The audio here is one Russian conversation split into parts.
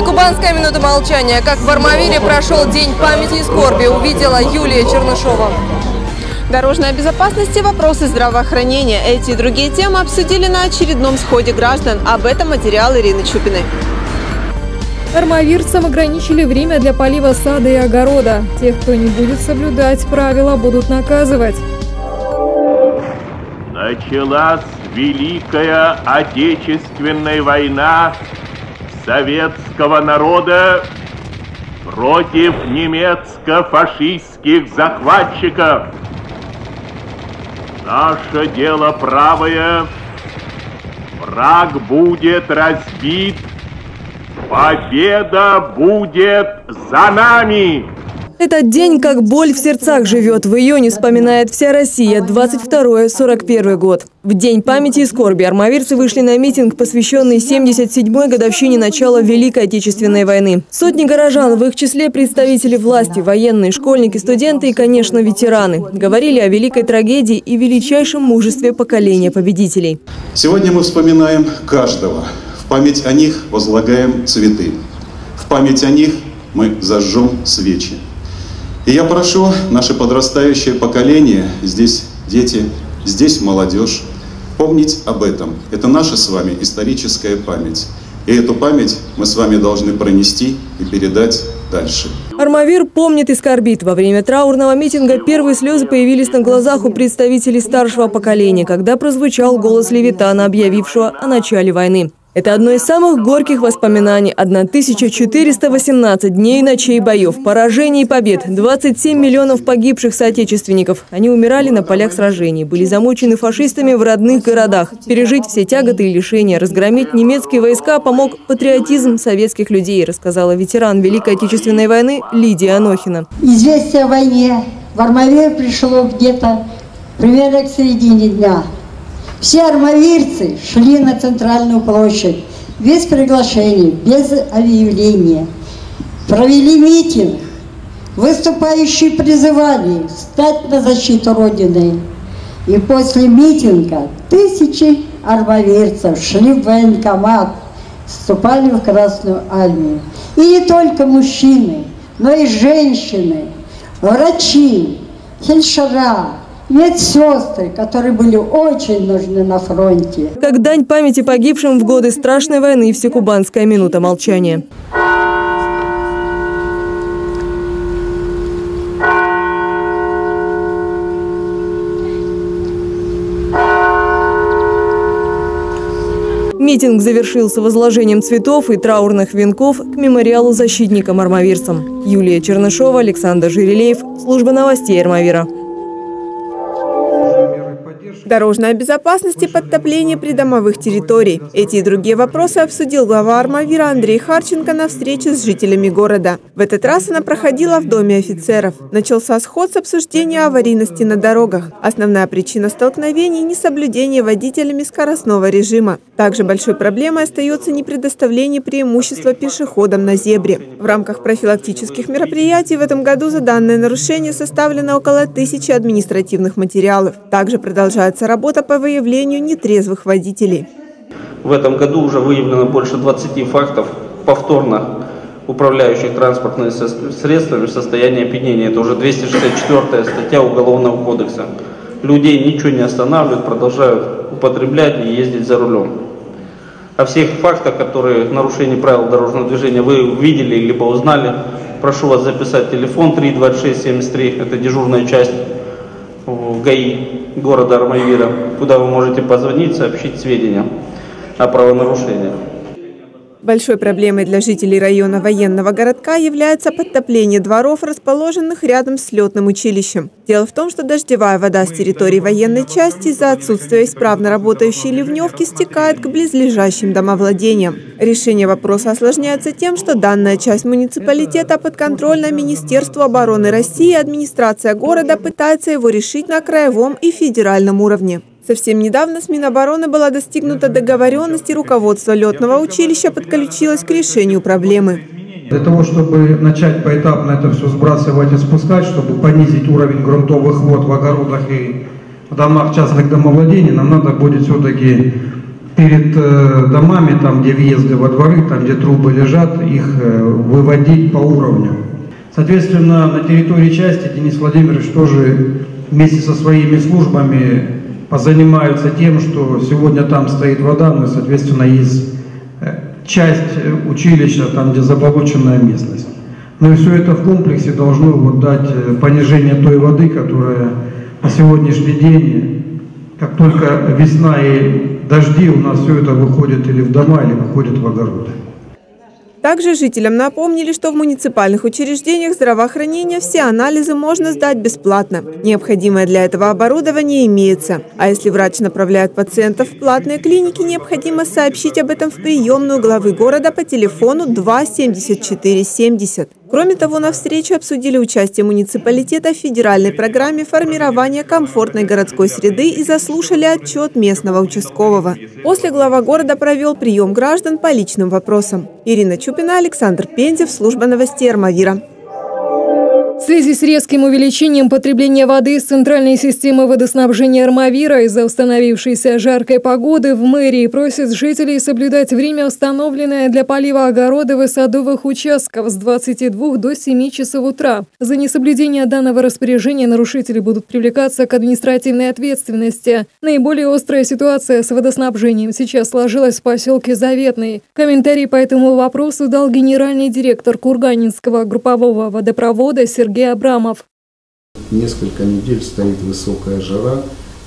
Всекубанская минута молчания. Как в Армавире прошел День памяти и скорби, увидела Юлия Чернышова. Дорожная безопасность и вопросы здравоохранения. Эти и другие темы обсудили на очередном сходе граждан. Об этом материал Ирины Чупиной. Армавирцам ограничили время для полива сада и огорода. Тех, кто не будет соблюдать правила, будут наказывать. Началась Великая Отечественная война советского народа против немецко-фашистских захватчиков. Наше дело правое, враг будет разбит, победа будет за нами! Этот день как боль в сердцах живет. В июне вспоминает вся Россия. 22-41 год. В День памяти и скорби армавирцы вышли на митинг, посвященный 77-й годовщине начала Великой Отечественной войны. Сотни горожан, в их числе представители власти, военные, школьники, студенты и, конечно, ветераны, говорили о великой трагедии и величайшем мужестве поколения победителей. Сегодня мы вспоминаем каждого. В память о них возлагаем цветы. В память о них мы зажжем свечи. И я прошу наше подрастающее поколение, здесь дети, здесь молодежь, помнить об этом. Это наша с вами историческая память. И эту память мы с вами должны пронести и передать дальше. Армавир помнит и скорбит. Во время траурного митинга первые слезы появились на глазах у представителей старшего поколения, когда прозвучал голос Левитана, объявившего о начале войны. Это одно из самых горьких воспоминаний. 1418 дней ночей боев, поражений и побед, 27 миллионов погибших соотечественников. Они умирали на полях сражений, были замучены фашистами в родных городах. Пережить все тяготы и лишения, разгромить немецкие войска помог патриотизм советских людей, рассказала ветеран Великой Отечественной войны Лидия Анохина. Известие о войне в Армавир пришло где-то примерно к середине дня. Все армавирцы шли на центральную площадь без приглашений, без объявления. Провели митинг. Выступающие призывали стать на защиту Родины. И после митинга тысячи армавирцев шли в военкомат, вступали в Красную Армию. И не только мужчины, но и женщины, врачи, фельдшера, медсестры, которые были очень нужны на фронте. Как дань памяти погибшим в годы страшной войны Всекубанская минута молчания. Митинг завершился возложением цветов и траурных венков к мемориалу защитникам-армавирцам. Юлия Чернышова, Александр Жирилеев. Служба новостей Армавира. Дорожная безопасность и подтопление придомовых территорий. Эти и другие вопросы обсудил глава Армавира Андрей Харченко на встрече с жителями города. В этот раз она проходила в Доме офицеров. Начался сход с обсуждения аварийности на дорогах. Основная причина столкновений – несоблюдение водителями скоростного режима. Также большой проблемой остается непредоставление преимущества пешеходам на зебре. В рамках профилактических мероприятий в этом году за данное нарушение составлено около тысячи административных материалов. Также продолжается продолжается работа по выявлению нетрезвых водителей. В этом году уже выявлено больше 20 фактов повторно управляющих транспортными средствами в состоянии опьянения. Это уже 264 статья Уголовного кодекса. Людей ничего не останавливают, продолжают употреблять и ездить за рулем. О всех фактах, которые нарушение правил дорожного движения вы видели либо узнали, прошу вас записать телефон 32673, это дежурная часть в ГАИ города Армавира, куда вы можете позвонить, сообщить сведения о правонарушениях. Большой проблемой для жителей района военного городка является подтопление дворов, расположенных рядом с летным училищем. Дело в том, что дождевая вода с территории военной части из-за отсутствия исправно работающей ливневки стекает к близлежащим домовладениям. Решение вопроса осложняется тем, что данная часть муниципалитета подконтрольна Министерству обороны России администрация города пытается его решить на краевом и федеральном уровне. Совсем недавно с Минобороны была достигнута договоренность, и руководство летного училища подключилось к решению проблемы. Для того, чтобы начать поэтапно это все сбрасывать и спускать, чтобы понизить уровень грунтовых вод в огородах и в домах частных домовладений, нам надо будет все-таки перед э, домами, там где въезды во дворы, там где трубы лежат, их э, выводить по уровню. Соответственно, на территории части Денис Владимирович тоже вместе со своими службами позанимаются тем, что сегодня там стоит вода, ну и, соответственно, есть э, часть училища, там, где заболоченная местность. Ну и все это в комплексе должно вот дать понижение той воды, которая на сегодняшний день, как только весна и дожди, у нас все это выходит или в дома, или выходит в огороды. Также жителям напомнили, что в муниципальных учреждениях здравоохранения все анализы можно сдать бесплатно. Необходимое для этого оборудование имеется. А если врач направляет пациентов в платные клиники, необходимо сообщить об этом в приемную главы города по телефону 27470. Кроме того, на встрече обсудили участие муниципалитета в федеральной программе формирования комфортной городской среды и заслушали отчет местного участкового. После глава города провел прием граждан по личным вопросам. Ирина Чупина, Александр Пензев, служба новостей Армавира. В связи с резким увеличением потребления воды из центральной системы водоснабжения Армавира из-за установившейся жаркой погоды в мэрии просят жителей соблюдать время, установленное для полива огородов и садовых участков с 22 до 7 часов утра. За несоблюдение данного распоряжения нарушители будут привлекаться к административной ответственности. Наиболее острая ситуация с водоснабжением сейчас сложилась в поселке Заветный. Комментарий по этому вопросу дал генеральный директор Курганинского группового водопровода Сергей Сергей Абрамов. Несколько недель стоит высокая жара,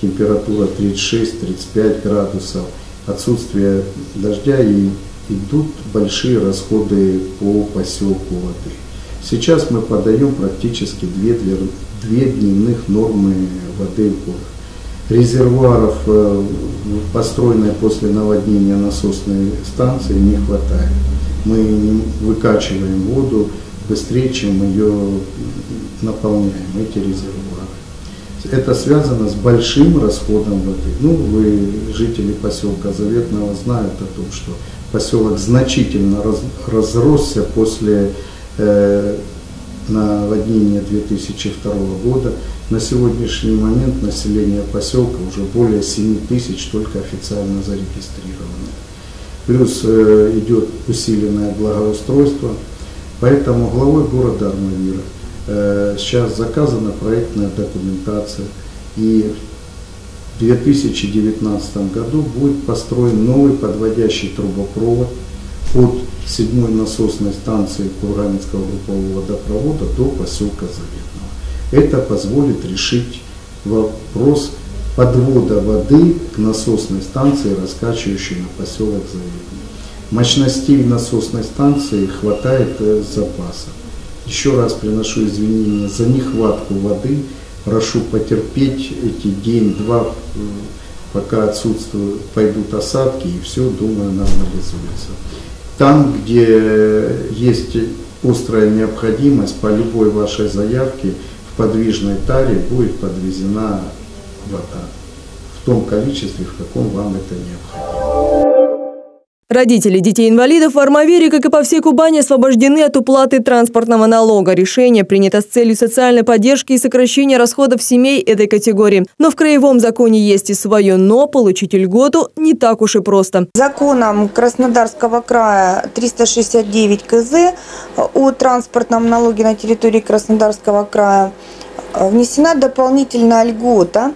температура 36-35 градусов, отсутствие дождя и идут большие расходы по поселку воды. Сейчас мы подаем практически две, две дневных нормы воды в год. Резервуаров, э, построенной после наводнения насосной станции, не хватает. Мы выкачиваем воду быстрее, чем ее наполняем, эти резервуары. Это связано с большим расходом воды. Ну, вы, жители поселка Заветного, знают о том, что поселок значительно раз, разросся после э, наводнения 2002 года. На сегодняшний момент население поселка уже более 7 тысяч только официально зарегистрировано. Плюс э, идет усиленное благоустройство. Поэтому главой города Армавира э, сейчас заказана проектная документация и в 2019 году будет построен новый подводящий трубопровод от седьмой насосной станции Курганинского группового водопровода до поселка Заветного. Это позволит решить вопрос подвода воды к насосной станции, раскачивающей на поселок Заветный. Мощностей насосной станции хватает э, запаса. Еще раз приношу извинения за нехватку воды. Прошу потерпеть эти день-два, э, пока отсутствуют, пойдут осадки, и все, думаю, нормализуется. Там, где есть острая необходимость, по любой вашей заявке в подвижной таре будет подвезена вода в том количестве, в каком вам это необходимо. Родители детей-инвалидов в Армавире, как и по всей Кубани, освобождены от уплаты транспортного налога. Решение принято с целью социальной поддержки и сокращения расходов семей этой категории. Но в краевом законе есть и свое «но», получить льготу не так уж и просто. Законом Краснодарского края 369 КЗ о транспортном налоге на территории Краснодарского края внесена дополнительная льгота,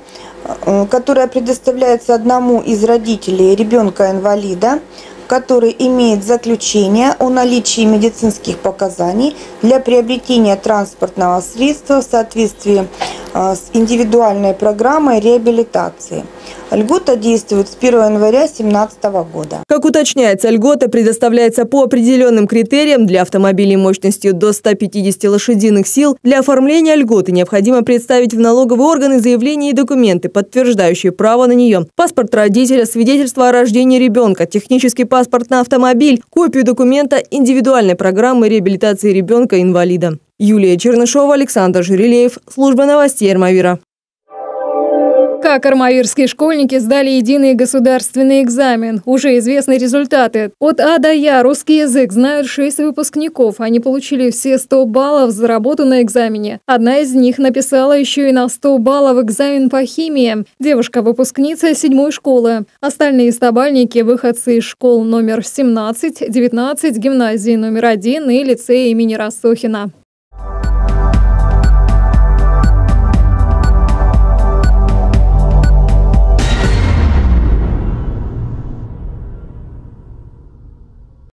которая предоставляется одному из родителей ребенка-инвалида – который имеет заключение о наличии медицинских показаний для приобретения транспортного средства в соответствии а, с индивидуальной программой реабилитации. Льгота действует с 1 января 2017 года. Как уточняется, льгота предоставляется по определенным критериям для автомобилей мощностью до 150 лошадиных сил. Для оформления льготы необходимо представить в налоговые органы заявления и документы, подтверждающие право на нее. Паспорт родителя, свидетельство о рождении ребенка, технический паспорт на автомобиль, копию документа индивидуальной программы реабилитации ребенка-инвалида. Юлия Чернышова, Александр Жирилеев, служба новостей Армавира. Как армавирские школьники сдали единый государственный экзамен. Уже известны результаты. От А до Я русский язык знают шесть выпускников. Они получили все 100 баллов за работу на экзамене. Одна из них написала еще и на 100 баллов экзамен по химии. Девушка-выпускница седьмой школы. Остальные стабальники – выходцы из школ номер 17, 19, гимназии номер один и лицея имени Растохина.